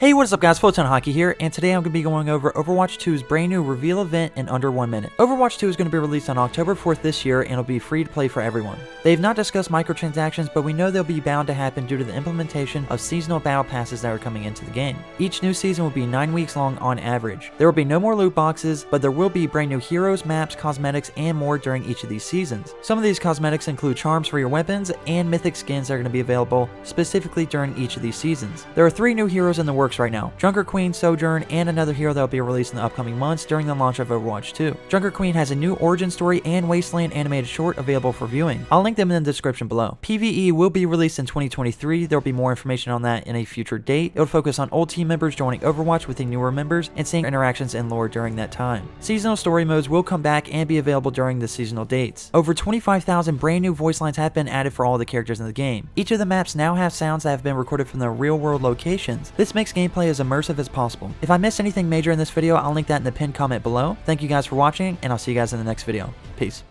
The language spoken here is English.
Hey, what is up guys, FlotownHockey here, and today I'm going to be going over Overwatch 2's brand new reveal event in under one minute. Overwatch 2 is going to be released on October 4th this year and it'll be free to play for everyone. They have not discussed microtransactions, but we know they'll be bound to happen due to the implementation of seasonal battle passes that are coming into the game. Each new season will be 9 weeks long on average. There will be no more loot boxes, but there will be brand new heroes, maps, cosmetics, and more during each of these seasons. Some of these cosmetics include charms for your weapons and mythic skins that are going to be available specifically during each of these seasons. There are 3 new heroes in the works works right now. Junker Queen, Sojourn, and another hero that will be released in the upcoming months during the launch of Overwatch 2. Junker Queen has a new origin story and Wasteland animated short available for viewing. I'll link them in the description below. PvE will be released in 2023. There will be more information on that in a future date. It will focus on old team members joining Overwatch with the newer members and seeing interactions and lore during that time. Seasonal story modes will come back and be available during the seasonal dates. Over 25,000 brand new voice lines have been added for all the characters in the game. Each of the maps now have sounds that have been recorded from the real world locations. This makes gameplay as immersive as possible. If I missed anything major in this video, I'll link that in the pinned comment below. Thank you guys for watching, and I'll see you guys in the next video. Peace.